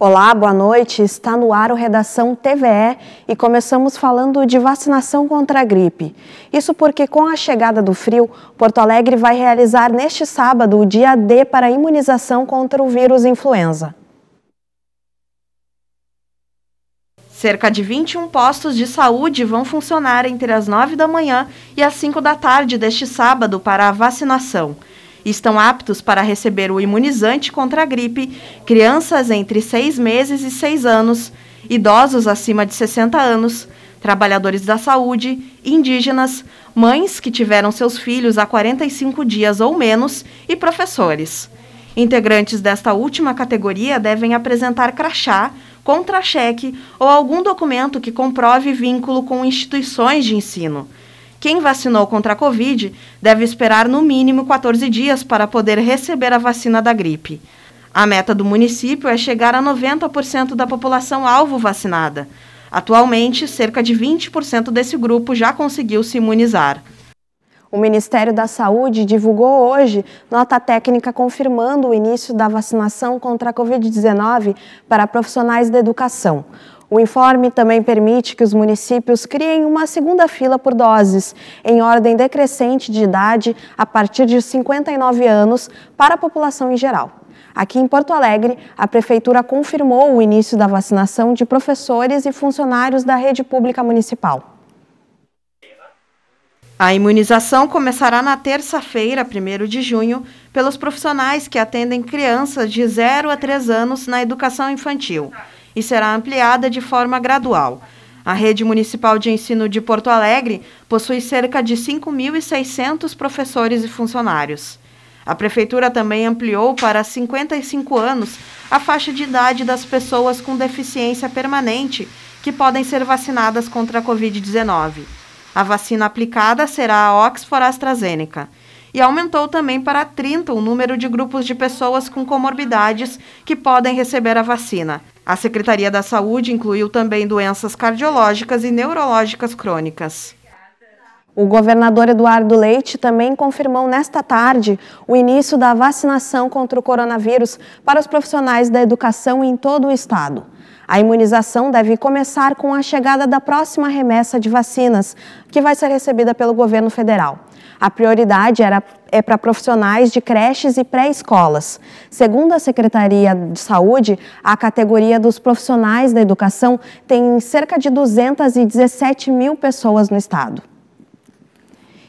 Olá, boa noite. Está no ar o Redação TVE e começamos falando de vacinação contra a gripe. Isso porque, com a chegada do frio, Porto Alegre vai realizar neste sábado o dia D para imunização contra o vírus influenza. Cerca de 21 postos de saúde vão funcionar entre as 9 da manhã e as 5 da tarde deste sábado para a vacinação estão aptos para receber o imunizante contra a gripe crianças entre 6 meses e 6 anos, idosos acima de 60 anos, trabalhadores da saúde, indígenas, mães que tiveram seus filhos há 45 dias ou menos e professores. Integrantes desta última categoria devem apresentar crachá, contra-cheque ou algum documento que comprove vínculo com instituições de ensino. Quem vacinou contra a Covid deve esperar no mínimo 14 dias para poder receber a vacina da gripe. A meta do município é chegar a 90% da população alvo vacinada. Atualmente, cerca de 20% desse grupo já conseguiu se imunizar. O Ministério da Saúde divulgou hoje nota técnica confirmando o início da vacinação contra a Covid-19 para profissionais da educação. O informe também permite que os municípios criem uma segunda fila por doses, em ordem decrescente de idade, a partir de 59 anos, para a população em geral. Aqui em Porto Alegre, a Prefeitura confirmou o início da vacinação de professores e funcionários da rede pública municipal. A imunização começará na terça-feira, 1 de junho, pelos profissionais que atendem crianças de 0 a 3 anos na educação infantil e será ampliada de forma gradual. A rede municipal de ensino de Porto Alegre possui cerca de 5.600 professores e funcionários. A prefeitura também ampliou para 55 anos a faixa de idade das pessoas com deficiência permanente que podem ser vacinadas contra a Covid-19. A vacina aplicada será a Oxford AstraZeneca e aumentou também para 30 o número de grupos de pessoas com comorbidades que podem receber a vacina. A Secretaria da Saúde incluiu também doenças cardiológicas e neurológicas crônicas. O governador Eduardo Leite também confirmou nesta tarde o início da vacinação contra o coronavírus para os profissionais da educação em todo o estado. A imunização deve começar com a chegada da próxima remessa de vacinas, que vai ser recebida pelo governo federal. A prioridade era, é para profissionais de creches e pré-escolas. Segundo a Secretaria de Saúde, a categoria dos profissionais da educação tem cerca de 217 mil pessoas no estado.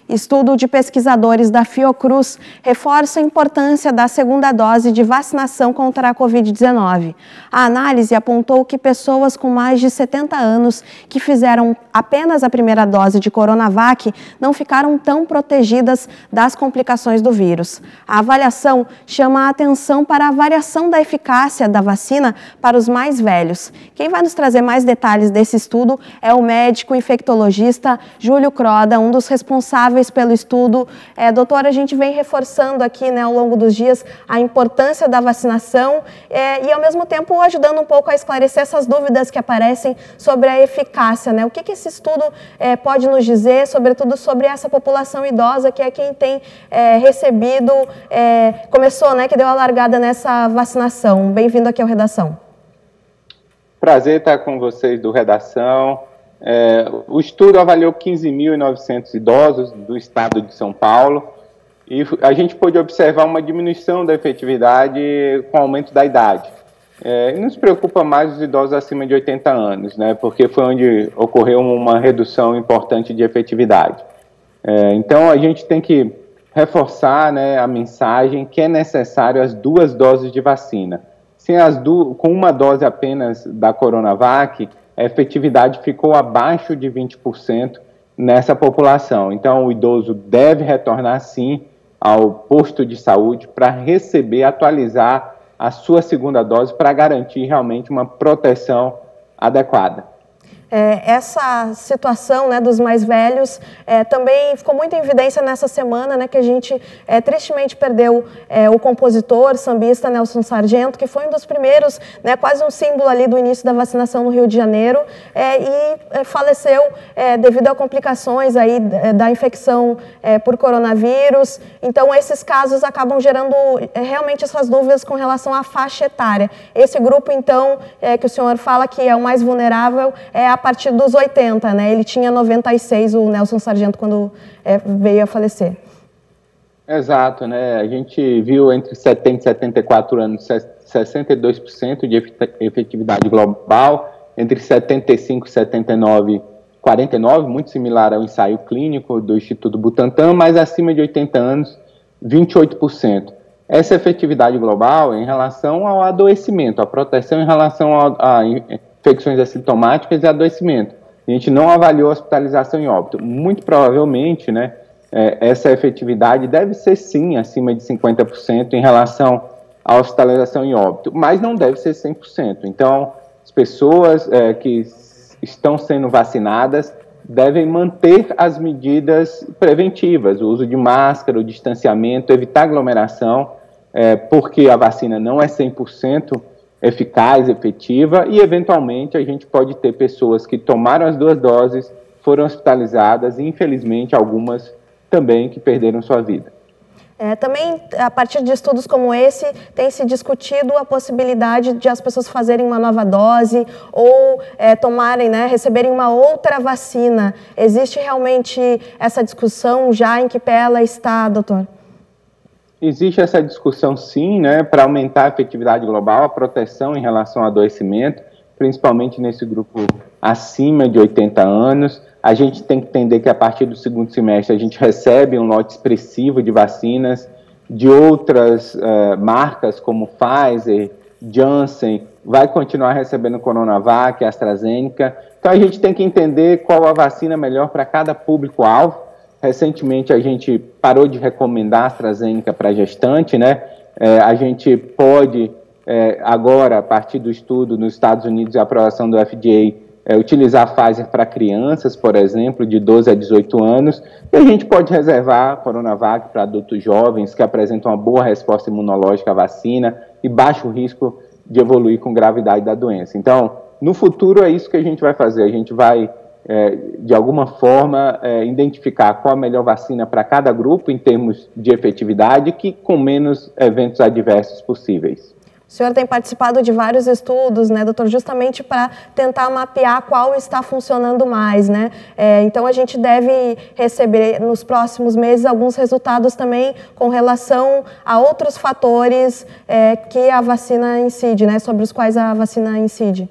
Estudo de pesquisadores da Fiocruz reforça a importância da segunda dose de vacinação contra a Covid-19. A análise apontou que pessoas com mais de 70 anos que fizeram apenas a primeira dose de Coronavac não ficaram tão protegidas das complicações do vírus. A avaliação chama a atenção para a variação da eficácia da vacina para os mais velhos. Quem vai nos trazer mais detalhes desse estudo é o médico infectologista Júlio Croda, um dos responsáveis responsáveis pelo estudo. É, doutora, a gente vem reforçando aqui né, ao longo dos dias a importância da vacinação é, e, ao mesmo tempo, ajudando um pouco a esclarecer essas dúvidas que aparecem sobre a eficácia. Né? O que, que esse estudo é, pode nos dizer, sobretudo sobre essa população idosa, que é quem tem é, recebido, é, começou, né, que deu a largada nessa vacinação. Bem-vindo aqui ao Redação. Prazer estar com vocês do Redação. É, o estudo avaliou 15.900 idosos do estado de São Paulo e a gente pôde observar uma diminuição da efetividade com o aumento da idade. É, e nos preocupa mais os idosos acima de 80 anos, né, porque foi onde ocorreu uma redução importante de efetividade. É, então a gente tem que reforçar né, a mensagem que é necessário as duas doses de vacina. Sem as com uma dose apenas da Coronavac, a efetividade ficou abaixo de 20% nessa população. Então, o idoso deve retornar sim ao posto de saúde para receber, atualizar a sua segunda dose para garantir realmente uma proteção adequada. É, essa situação né, dos mais velhos é, também ficou muito em evidência nessa semana, né, que a gente é, tristemente perdeu é, o compositor, sambista Nelson Sargento, que foi um dos primeiros, né, quase um símbolo ali do início da vacinação no Rio de Janeiro, é, e é, faleceu devido a complicações aí da infecção por coronavírus. Então, esses casos acabam gerando realmente essas dúvidas com relação à faixa etária. Esse grupo, então, que o senhor fala que é o mais vulnerável, é a partir dos 80, né? Ele tinha 96, o Nelson Sargento, quando é, veio a falecer. Exato, né? A gente viu entre 70 e 74 anos 62% de efetividade global, entre 75 e 79, 49, muito similar ao ensaio clínico do Instituto Butantan, mas acima de 80 anos, 28%. Essa efetividade global em relação ao adoecimento, a proteção em relação a, a infecções assintomáticas e adoecimento. A gente não avaliou hospitalização e óbito. Muito provavelmente, né, é, essa efetividade deve ser sim acima de 50% em relação à hospitalização e óbito, mas não deve ser 100%. Então, as pessoas é, que estão sendo vacinadas devem manter as medidas preventivas, o uso de máscara, o distanciamento, evitar aglomeração, é, porque a vacina não é 100%, eficaz, efetiva, e eventualmente a gente pode ter pessoas que tomaram as duas doses, foram hospitalizadas e infelizmente algumas também que perderam sua vida. É, também, a partir de estudos como esse, tem se discutido a possibilidade de as pessoas fazerem uma nova dose ou é, tomarem, né, receberem uma outra vacina. Existe realmente essa discussão já em que pé ela está, doutor? Existe essa discussão, sim, né, para aumentar a efetividade global, a proteção em relação ao adoecimento, principalmente nesse grupo acima de 80 anos. A gente tem que entender que a partir do segundo semestre a gente recebe um lote expressivo de vacinas de outras uh, marcas como Pfizer, Janssen, vai continuar recebendo Coronavac, AstraZeneca. Então a gente tem que entender qual a vacina melhor para cada público-alvo Recentemente a gente parou de recomendar a AstraZeneca para gestante, né? É, a gente pode é, agora, a partir do estudo nos Estados Unidos e aprovação do FDA, é, utilizar a Pfizer para crianças, por exemplo, de 12 a 18 anos, e a gente pode reservar a Coronavac para adultos jovens que apresentam uma boa resposta imunológica à vacina e baixo risco de evoluir com gravidade da doença. Então, no futuro é isso que a gente vai fazer, a gente vai é, de alguma forma, é, identificar qual a melhor vacina para cada grupo em termos de efetividade, que com menos eventos adversos possíveis. O senhor tem participado de vários estudos, né, doutor, justamente para tentar mapear qual está funcionando mais, né? É, então a gente deve receber nos próximos meses alguns resultados também com relação a outros fatores é, que a vacina incide, né, sobre os quais a vacina incide.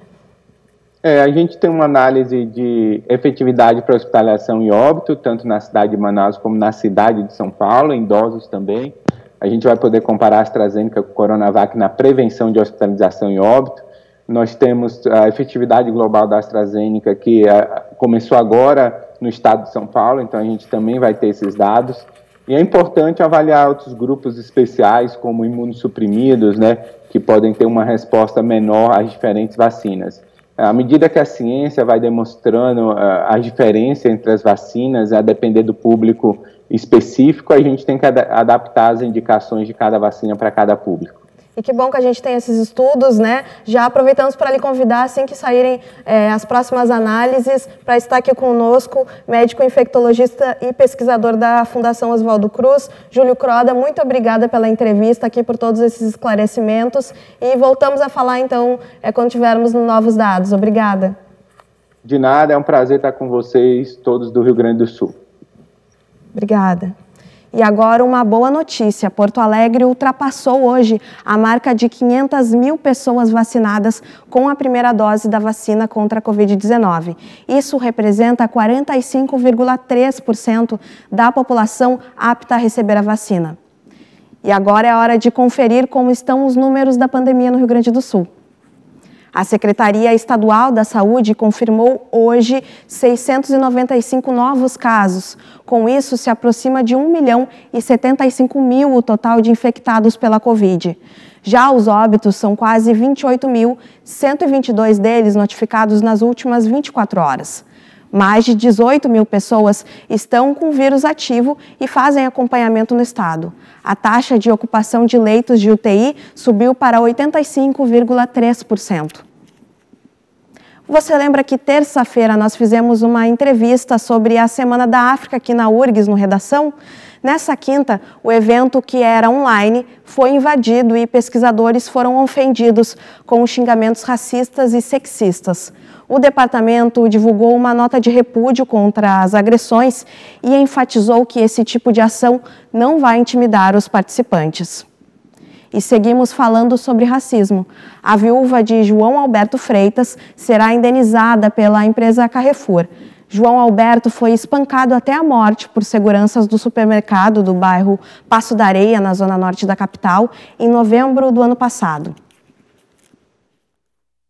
É, a gente tem uma análise de efetividade para hospitalização e óbito, tanto na cidade de Manaus como na cidade de São Paulo, em idosos também. A gente vai poder comparar a AstraZeneca com o Coronavac na prevenção de hospitalização e óbito. Nós temos a efetividade global da AstraZeneca, que é, começou agora no estado de São Paulo, então a gente também vai ter esses dados. E é importante avaliar outros grupos especiais, como imunossuprimidos, né, que podem ter uma resposta menor às diferentes vacinas. À medida que a ciência vai demonstrando uh, a diferença entre as vacinas, a depender do público específico, a gente tem que ad adaptar as indicações de cada vacina para cada público. E que bom que a gente tem esses estudos, né? Já aproveitamos para lhe convidar, assim que saírem é, as próximas análises, para estar aqui conosco, médico infectologista e pesquisador da Fundação Oswaldo Cruz, Júlio Croda. Muito obrigada pela entrevista aqui, por todos esses esclarecimentos. E voltamos a falar, então, é, quando tivermos novos dados. Obrigada. De nada, é um prazer estar com vocês, todos do Rio Grande do Sul. Obrigada. E agora uma boa notícia: Porto Alegre ultrapassou hoje a marca de 500 mil pessoas vacinadas com a primeira dose da vacina contra a Covid-19. Isso representa 45,3% da população apta a receber a vacina. E agora é hora de conferir como estão os números da pandemia no Rio Grande do Sul. A Secretaria Estadual da Saúde confirmou hoje 695 novos casos. Com isso, se aproxima de 1 milhão e 75 mil o total de infectados pela Covid. Já os óbitos são quase 28 mil, 122 deles notificados nas últimas 24 horas. Mais de 18 mil pessoas estão com vírus ativo e fazem acompanhamento no estado. A taxa de ocupação de leitos de UTI subiu para 85,3%. Você lembra que terça-feira nós fizemos uma entrevista sobre a Semana da África aqui na URGS, no Redação? Nessa quinta, o evento, que era online, foi invadido e pesquisadores foram ofendidos com xingamentos racistas e sexistas. O departamento divulgou uma nota de repúdio contra as agressões e enfatizou que esse tipo de ação não vai intimidar os participantes. E seguimos falando sobre racismo. A viúva de João Alberto Freitas será indenizada pela empresa Carrefour. João Alberto foi espancado até a morte por seguranças do supermercado do bairro Passo da Areia, na zona norte da capital, em novembro do ano passado.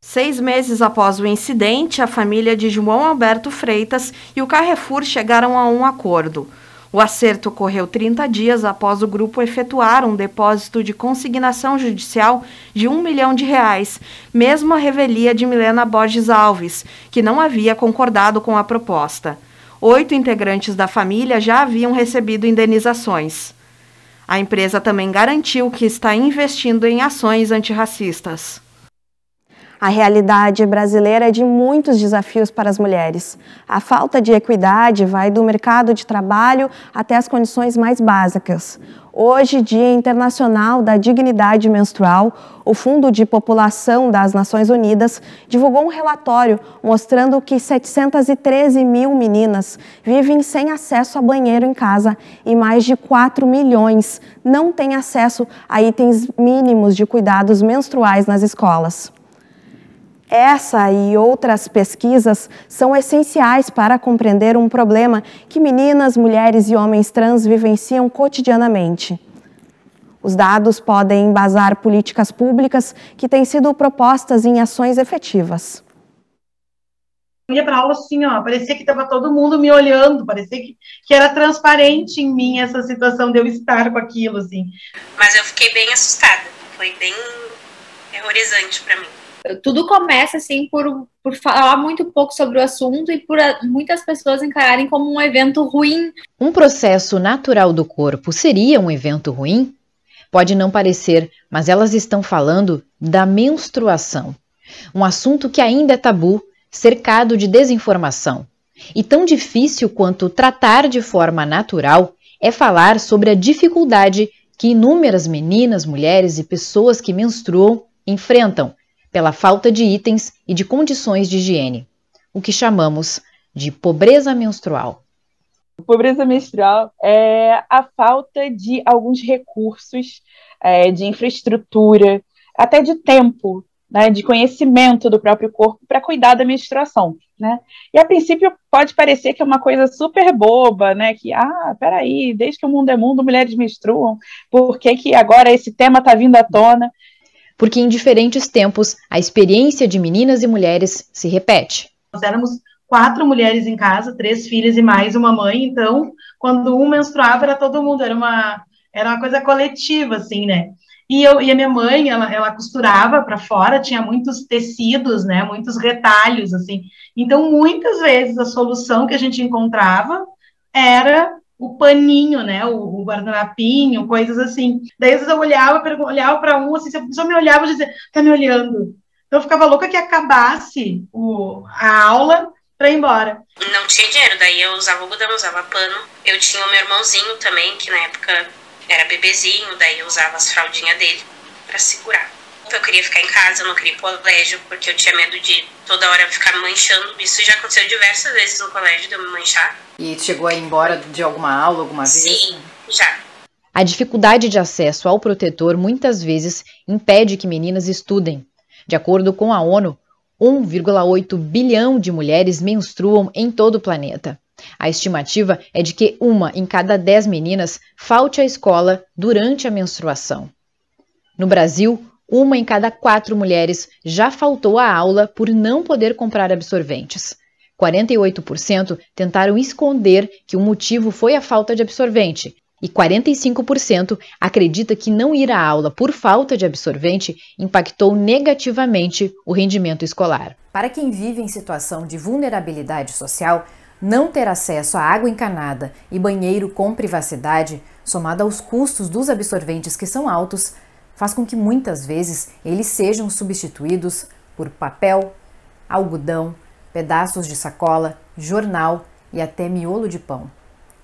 Seis meses após o incidente, a família de João Alberto Freitas e o Carrefour chegaram a um acordo. O acerto ocorreu 30 dias após o grupo efetuar um depósito de consignação judicial de um milhão de reais, mesmo a revelia de Milena Borges Alves, que não havia concordado com a proposta. Oito integrantes da família já haviam recebido indenizações. A empresa também garantiu que está investindo em ações antirracistas. A realidade brasileira é de muitos desafios para as mulheres. A falta de equidade vai do mercado de trabalho até as condições mais básicas. Hoje, Dia Internacional da Dignidade Menstrual, o Fundo de População das Nações Unidas divulgou um relatório mostrando que 713 mil meninas vivem sem acesso a banheiro em casa e mais de 4 milhões não têm acesso a itens mínimos de cuidados menstruais nas escolas. Essa e outras pesquisas são essenciais para compreender um problema que meninas, mulheres e homens trans vivenciam cotidianamente. Os dados podem embasar políticas públicas que têm sido propostas em ações efetivas. Eu ia para aula assim, ó, parecia que estava todo mundo me olhando, parecia que, que era transparente em mim essa situação de eu estar com aquilo, assim. Mas eu fiquei bem assustada, foi bem terrorizante para mim tudo começa assim por, por falar muito pouco sobre o assunto e por muitas pessoas encararem como um evento ruim. Um processo natural do corpo seria um evento ruim? Pode não parecer, mas elas estão falando da menstruação, um assunto que ainda é tabu, cercado de desinformação. E tão difícil quanto tratar de forma natural é falar sobre a dificuldade que inúmeras meninas, mulheres e pessoas que menstruam enfrentam pela falta de itens e de condições de higiene, o que chamamos de pobreza menstrual. Pobreza menstrual é a falta de alguns recursos, é, de infraestrutura, até de tempo, né, de conhecimento do próprio corpo para cuidar da menstruação. Né? E a princípio pode parecer que é uma coisa super boba, né? Que, ah, peraí, desde que o mundo é mundo, mulheres menstruam, por que, que agora esse tema está vindo à tona? Porque em diferentes tempos a experiência de meninas e mulheres se repete. Nós éramos quatro mulheres em casa, três filhas e mais uma mãe, então quando um menstruava era todo mundo, era uma, era uma coisa coletiva, assim, né? E, eu, e a minha mãe, ela, ela costurava para fora, tinha muitos tecidos, né, muitos retalhos, assim. Então, muitas vezes a solução que a gente encontrava era o paninho, né, o, o guardanapinho, coisas assim. Daí, às vezes, eu olhava, olhava para um, assim, se a pessoa me olhava, eu dizia, tá me olhando. Então, eu ficava louca que acabasse o, a aula para ir embora. Não tinha dinheiro, daí eu usava algodão, usava pano. Eu tinha o meu irmãozinho também, que na época era bebezinho, daí eu usava as fraldinhas dele para segurar. Eu queria ficar em casa, eu não queria ir pro colégio, porque eu tinha medo de toda hora ficar manchando. Isso já aconteceu diversas vezes no colégio, de eu me manchar. E chegou a ir embora de alguma aula alguma vez? Sim, já. A dificuldade de acesso ao protetor muitas vezes impede que meninas estudem. De acordo com a ONU, 1,8 bilhão de mulheres menstruam em todo o planeta. A estimativa é de que uma em cada dez meninas falte à escola durante a menstruação. No Brasil, uma em cada quatro mulheres já faltou à aula por não poder comprar absorventes. 48% tentaram esconder que o motivo foi a falta de absorvente, e 45% acredita que não ir à aula por falta de absorvente impactou negativamente o rendimento escolar. Para quem vive em situação de vulnerabilidade social, não ter acesso a água encanada e banheiro com privacidade, somado aos custos dos absorventes que são altos, faz com que muitas vezes eles sejam substituídos por papel, algodão, pedaços de sacola, jornal e até miolo de pão.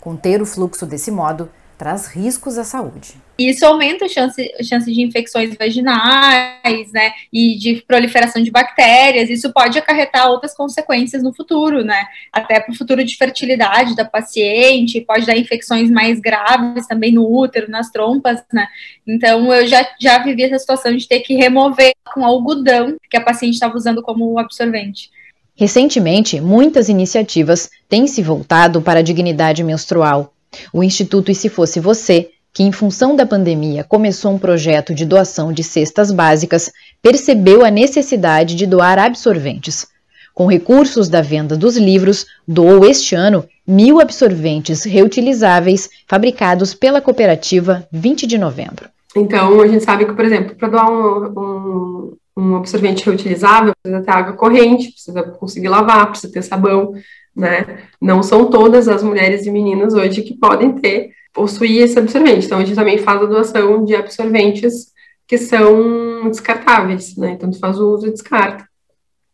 Conter o fluxo desse modo traz riscos à saúde. Isso aumenta a chance, a chance de infecções vaginais, né, e de proliferação de bactérias. Isso pode acarretar outras consequências no futuro, né, até para o futuro de fertilidade da paciente, pode dar infecções mais graves também no útero, nas trompas, né. Então, eu já, já vivi essa situação de ter que remover com algodão que a paciente estava usando como absorvente. Recentemente, muitas iniciativas têm se voltado para a dignidade menstrual o Instituto E Se Fosse Você, que em função da pandemia começou um projeto de doação de cestas básicas, percebeu a necessidade de doar absorventes. Com recursos da venda dos livros, doou este ano mil absorventes reutilizáveis fabricados pela cooperativa 20 de novembro. Então, a gente sabe que, por exemplo, para doar um, um, um absorvente reutilizável, precisa ter água corrente, precisa conseguir lavar, precisa ter sabão, né? Não são todas as mulheres e meninas hoje que podem ter, possuir esse absorvente. Então, a gente também faz a doação de absorventes que são descartáveis, né? Então, tu faz o uso e descarta.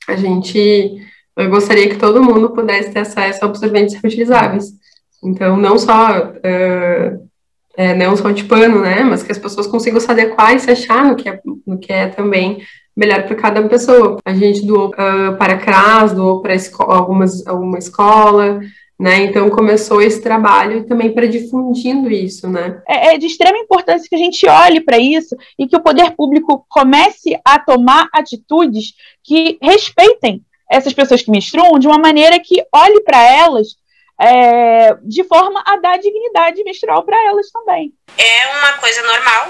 A gente, eu gostaria que todo mundo pudesse ter acesso a absorventes reutilizáveis. Então, não só, uh, é, não só de pano, né? Mas que as pessoas consigam se adequar e se achar no que é, no que é também melhor para cada pessoa. A gente doou uh, para CRAS, doou para algumas, alguma escola, né? Então começou esse trabalho também para difundindo isso, né? É, é, de extrema importância que a gente olhe para isso e que o poder público comece a tomar atitudes que respeitem essas pessoas que menstruam de uma maneira que olhe para elas é, de forma a dar dignidade menstrual para elas também. É uma coisa normal,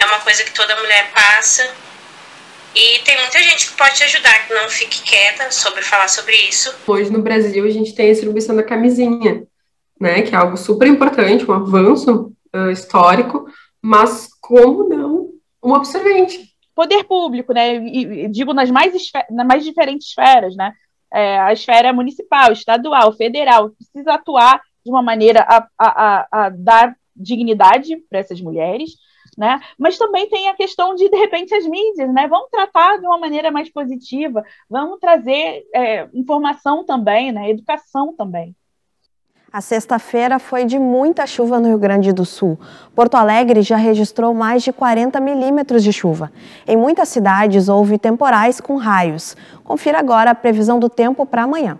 é uma coisa que toda mulher passa e tem muita gente que pode te ajudar, que não fique quieta sobre falar sobre isso. Hoje no Brasil a gente tem a distribuição da camisinha, né? Que é algo super importante, um avanço uh, histórico, mas como não um absorvente? Poder público, né? E, digo nas mais, nas mais diferentes esferas, né? É, a esfera municipal, estadual, federal, precisa atuar de uma maneira a, a, a, a dar dignidade para essas mulheres, né? Mas também tem a questão de, de repente, as mídias, né? Vamos tratar de uma maneira mais positiva, vamos trazer é, informação também, né? Educação também. A sexta-feira foi de muita chuva no Rio Grande do Sul. Porto Alegre já registrou mais de 40 milímetros de chuva. Em muitas cidades houve temporais com raios. Confira agora a previsão do tempo para amanhã.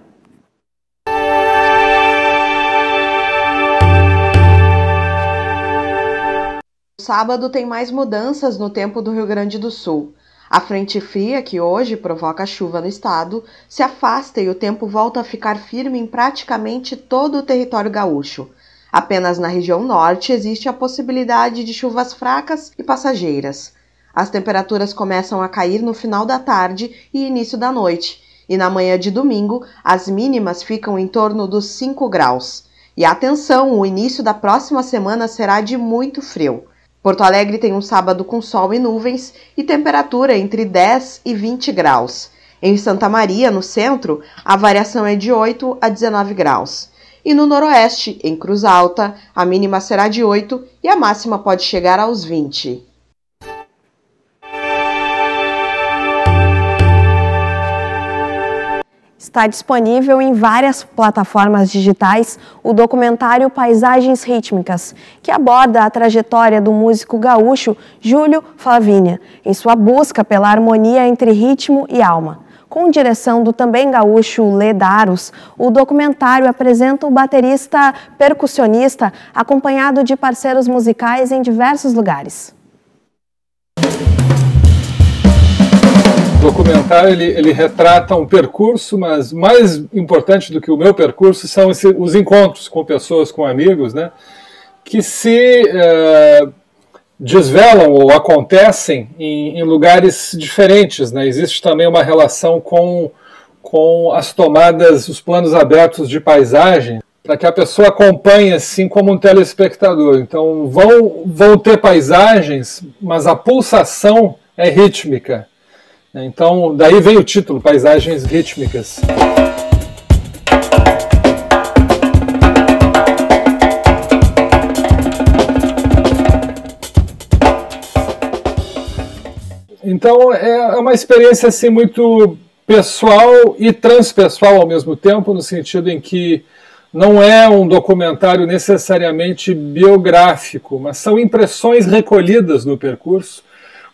Sábado tem mais mudanças no tempo do Rio Grande do Sul. A frente fria, que hoje provoca chuva no estado, se afasta e o tempo volta a ficar firme em praticamente todo o território gaúcho. Apenas na região norte existe a possibilidade de chuvas fracas e passageiras. As temperaturas começam a cair no final da tarde e início da noite, e na manhã de domingo as mínimas ficam em torno dos 5 graus. E atenção, o início da próxima semana será de muito frio. Porto Alegre tem um sábado com sol e nuvens e temperatura entre 10 e 20 graus. Em Santa Maria, no centro, a variação é de 8 a 19 graus. E no noroeste, em Cruz Alta, a mínima será de 8 e a máxima pode chegar aos 20. Está disponível em várias plataformas digitais o documentário Paisagens Rítmicas, que aborda a trajetória do músico gaúcho Júlio Flavínia, em sua busca pela harmonia entre ritmo e alma. Com direção do também gaúcho Lê Daros, o documentário apresenta o baterista percussionista acompanhado de parceiros musicais em diversos lugares. Documentário ele, ele, retrata um percurso, mas mais importante do que o meu percurso são esse, os encontros com pessoas, com amigos, né, que se uh, desvelam ou acontecem em, em, lugares diferentes. Né. Existe também uma relação com, com as tomadas, os planos abertos de paisagem. para que a pessoa acompanhe assim como um telespectador. Então vão, vão ter paisagens, mas a pulsação é rítmica. Então daí vem o título, Paisagens Rítmicas. Então é, é uma experiência assim muito pessoal e transpessoal ao mesmo tempo, no sentido em que não é um documentário necessariamente biográfico, mas são impressões recolhidas no percurso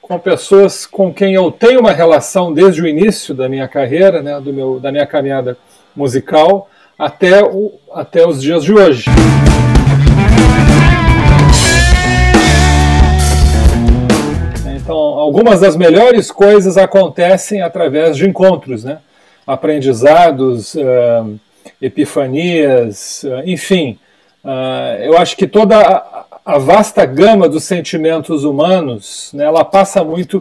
com pessoas com quem eu tenho uma relação desde o início da minha carreira, né, do meu, da minha caminhada musical, até, o, até os dias de hoje. Então, algumas das melhores coisas acontecem através de encontros, né? aprendizados, uh, epifanias, uh, enfim. Uh, eu acho que toda a, a, vasta gama dos sentimentos humanos, né, ela passa muito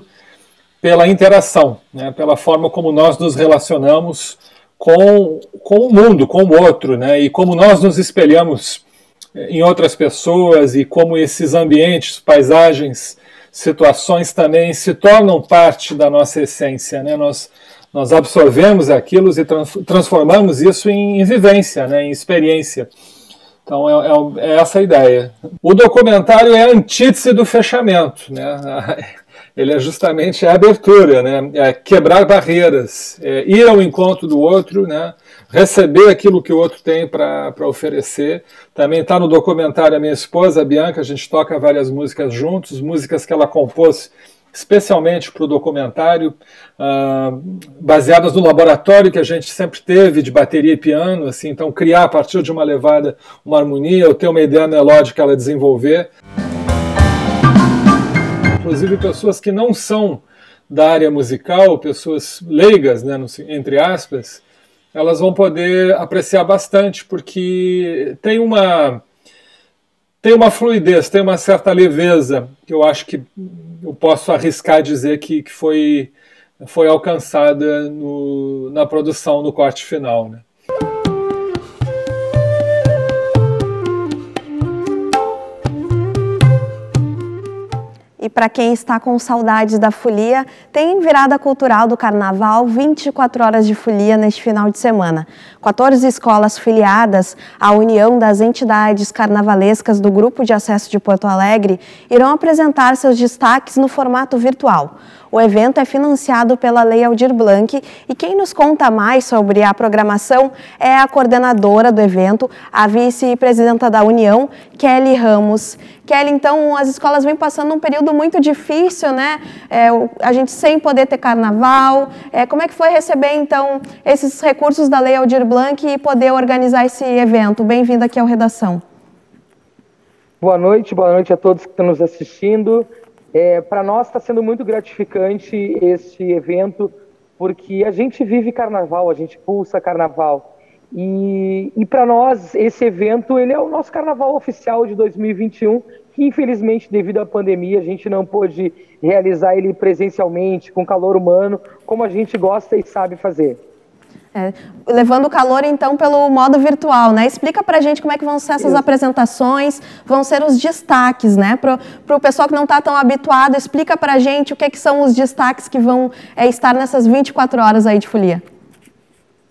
pela interação, né, pela forma como nós nos relacionamos com, com o mundo, com o outro, né, e como nós nos espelhamos em outras pessoas e como esses ambientes, paisagens, situações também se tornam parte da nossa essência, né? Nós nós absorvemos aquilo e transformamos isso em, vivência, né? em experiência. Então é, é, é, essa a ideia. O documentário é a antítese do fechamento, né? Ele é justamente a abertura, né? É quebrar barreiras, é ir ao encontro do outro, né? receber aquilo que o outro tem para oferecer. Também está no documentário a minha esposa, a Bianca, a gente toca várias músicas juntos, músicas que ela compôs especialmente para o documentário, uh, baseadas no laboratório que a gente sempre teve de bateria e piano, assim, então criar a partir de uma levada uma harmonia, ou ter uma ideia melódica ela desenvolver. Inclusive pessoas que não são da área musical, pessoas leigas, né, entre aspas, elas vão poder apreciar bastante, porque tem uma tem uma fluidez, tem uma certa leveza que eu acho que eu posso arriscar dizer que, que foi, foi alcançada no, na produção, no corte final. Né? E para quem está com saudades da folia, tem virada cultural do Carnaval 24 horas de folia neste final de semana. 14 escolas filiadas à União das Entidades Carnavalescas do Grupo de Acesso de Porto Alegre irão apresentar seus destaques no formato virtual. O evento é financiado pela Lei Aldir Blanc e quem nos conta mais sobre a programação é a coordenadora do evento, a vice-presidenta da União, Kelly Ramos. Kelly, então, as escolas vêm passando um período muito difícil, né? É, a gente sem poder ter carnaval. É, como é que foi receber, então, esses recursos da Lei Aldir Blanc e poder organizar esse evento? Bem-vindo aqui ao Redação. Boa noite, boa noite a todos que estão nos assistindo. É, Para nós está sendo muito gratificante este evento, porque a gente vive carnaval, a gente pulsa carnaval. E, e para nós, esse evento ele é o nosso carnaval oficial de 2021, que infelizmente, devido à pandemia, a gente não pôde realizar ele presencialmente, com calor humano, como a gente gosta e sabe fazer. É, levando o calor, então, pelo modo virtual, né? Explica pra gente como é que vão ser essas Isso. apresentações, vão ser os destaques, né? Para o pessoal que não está tão habituado, explica pra gente o que, que são os destaques que vão é, estar nessas 24 horas aí de folia.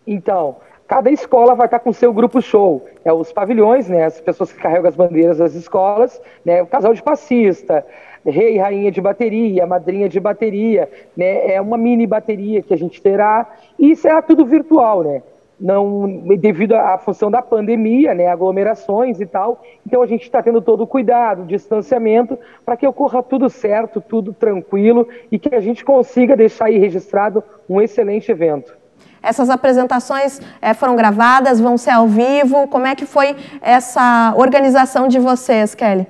Então, cada escola vai estar com seu grupo show. É os pavilhões, né? As pessoas que carregam as bandeiras das escolas, né? O casal de passista, rei e rainha de bateria, madrinha de bateria, né? É uma mini bateria que a gente terá e será tudo virtual, né? Não, devido à função da pandemia, né, aglomerações e tal. Então a gente está tendo todo o cuidado, distanciamento, para que ocorra tudo certo, tudo tranquilo e que a gente consiga deixar aí registrado um excelente evento. Essas apresentações é, foram gravadas, vão ser ao vivo. Como é que foi essa organização de vocês, Kelly?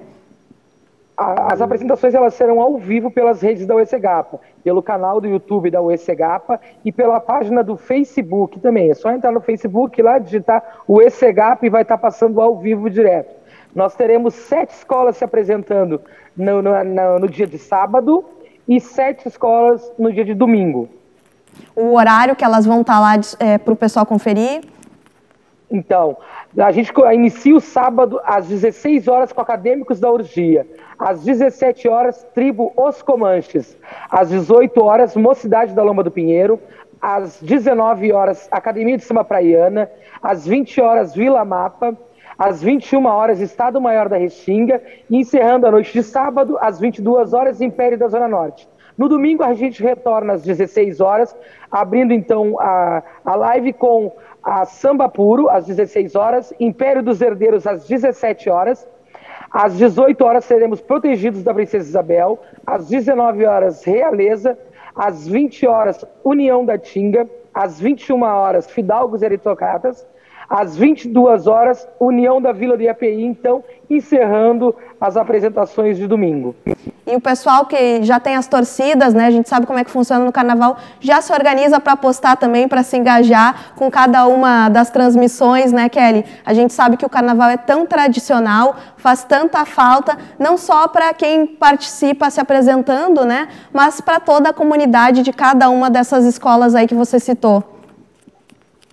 as apresentações elas serão ao vivo pelas redes da UECGAPA, pelo canal do YouTube da UECGAPA e pela página do Facebook também. É só entrar no Facebook lá, digitar o e vai estar passando ao vivo direto. Nós teremos sete escolas se apresentando no, no, no, no dia de sábado e sete escolas no dia de domingo. O horário que elas vão estar lá é, para o pessoal conferir? Então, a gente inicia o sábado às 16 horas com acadêmicos da Urgia. Às 17 horas, Tribo Os Comanches. Às 18 horas, Mocidade da Loma do Pinheiro. Às 19 horas, Academia de Samba Praiana. Às 20 horas, Vila Mapa. Às 21 horas, Estado Maior da Restinga. E encerrando a noite de sábado, às 22 horas, Império da Zona Norte. No domingo, a gente retorna às 16 horas, abrindo então a, a live com a Samba Puro, às 16 horas, Império dos Herdeiros, às 17 horas. Às 18 horas seremos protegidos da Princesa Isabel. Às 19 horas, Realeza. Às 20 horas, União da Tinga. Às 21 horas, Fidalgos e às 22 horas, União da Vila do IAPI, então, encerrando as apresentações de domingo. E o pessoal que já tem as torcidas, né, a gente sabe como é que funciona no carnaval, já se organiza para apostar também, para se engajar com cada uma das transmissões, né, Kelly? A gente sabe que o carnaval é tão tradicional, faz tanta falta, não só para quem participa se apresentando, né, mas para toda a comunidade de cada uma dessas escolas aí que você citou.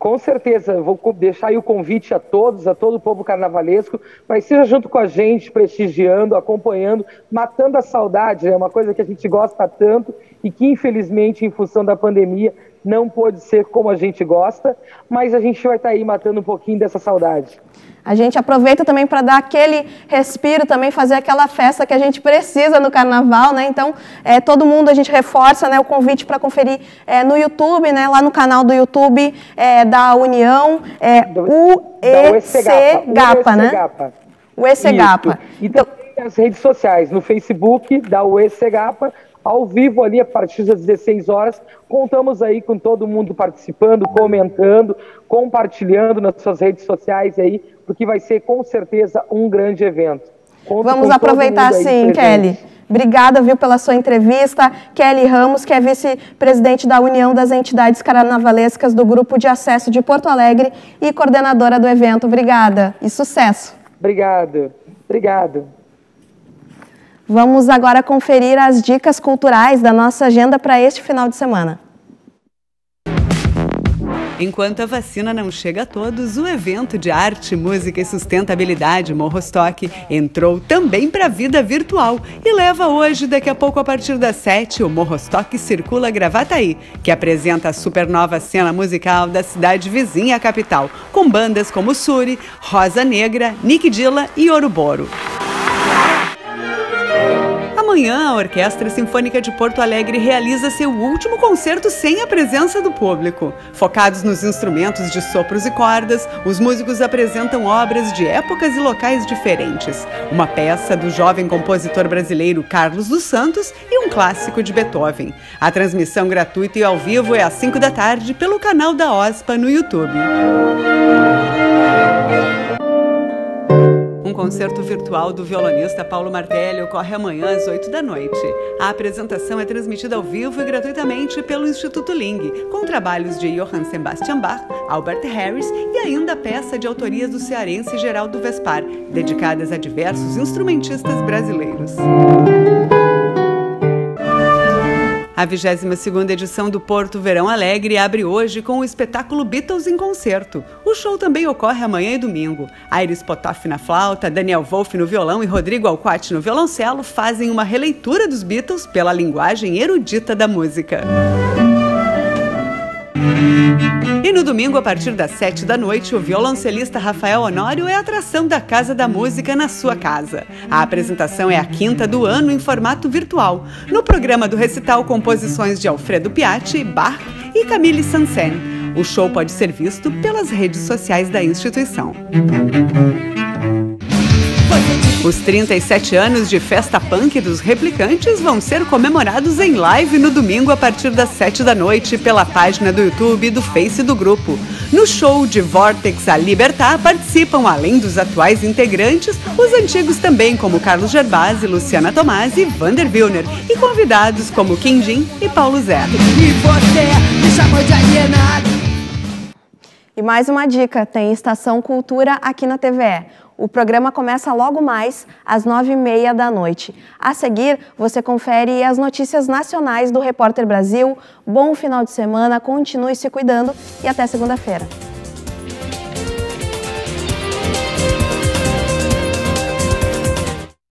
Com certeza, vou deixar aí o convite a todos, a todo o povo carnavalesco, para esteja junto com a gente, prestigiando, acompanhando, matando a saudade, é uma coisa que a gente gosta tanto e que, infelizmente, em função da pandemia, não pôde ser como a gente gosta, mas a gente vai estar aí matando um pouquinho dessa saudade. A gente aproveita também para dar aquele respiro, também fazer aquela festa que a gente precisa no carnaval, né? Então, é, todo mundo a gente reforça né, o convite para conferir é, no YouTube, né? Lá no canal do YouTube é, da União, é, UECGAPA, né? UECGAPA. E então, também as redes sociais, no Facebook da UECGAPA, ao vivo ali a partir das 16 horas. Contamos aí com todo mundo participando, comentando, compartilhando nas suas redes sociais aí, porque vai ser com certeza um grande evento. Conto Vamos aproveitar sim, Kelly. Obrigada, viu, pela sua entrevista. Kelly Ramos, que é vice-presidente da União das Entidades Carnavalescas do Grupo de Acesso de Porto Alegre e coordenadora do evento. Obrigada e sucesso. Obrigado. Obrigado. Vamos agora conferir as dicas culturais da nossa agenda para este final de semana. Enquanto a vacina não chega a todos, o evento de arte, música e sustentabilidade Morrostock entrou também para a vida virtual e leva hoje, daqui a pouco a partir das 7, o Morrostock Circula Gravataí, que apresenta a supernova cena musical da cidade vizinha à capital, com bandas como Suri, Rosa Negra, Nick Dilla e Oruboro. Amanhã, a Orquestra Sinfônica de Porto Alegre realiza seu último concerto sem a presença do público. Focados nos instrumentos de sopros e cordas, os músicos apresentam obras de épocas e locais diferentes. Uma peça do jovem compositor brasileiro Carlos dos Santos e um clássico de Beethoven. A transmissão gratuita e ao vivo é às 5 da tarde pelo canal da OSPA no YouTube. Um concerto virtual do violonista Paulo Martelli ocorre amanhã às 8 da noite. A apresentação é transmitida ao vivo e gratuitamente pelo Instituto Ling, com trabalhos de Johann Sebastian Bach, Albert Harris e ainda a peça de autoria do cearense Geraldo Vespar, dedicadas a diversos instrumentistas brasileiros. A 22ª edição do Porto Verão Alegre abre hoje com o espetáculo Beatles em Concerto. O show também ocorre amanhã e domingo. Aires Potoff na flauta, Daniel Wolff no violão e Rodrigo Alquati no violoncelo fazem uma releitura dos Beatles pela linguagem erudita da música. E no domingo, a partir das sete da noite, o violoncelista Rafael Honório é atração da Casa da Música na sua casa. A apresentação é a quinta do ano em formato virtual. No programa do recital, composições de Alfredo Piatti, Bach e Camille Sansen. O show pode ser visto pelas redes sociais da instituição. Os 37 anos de festa punk dos replicantes vão ser comemorados em live no domingo a partir das 7 da noite pela página do YouTube e do Face do grupo. No show de Vortex a Libertar participam, além dos atuais integrantes, os antigos também, como Carlos Gerbasi, Luciana Tomasi e Vander Wilner, e convidados como Jin e Paulo Zé. E você me chamou de alienado. E mais uma dica, tem Estação Cultura aqui na TVE. O programa começa logo mais às nove e meia da noite. A seguir, você confere as notícias nacionais do Repórter Brasil. Bom final de semana, continue se cuidando e até segunda-feira.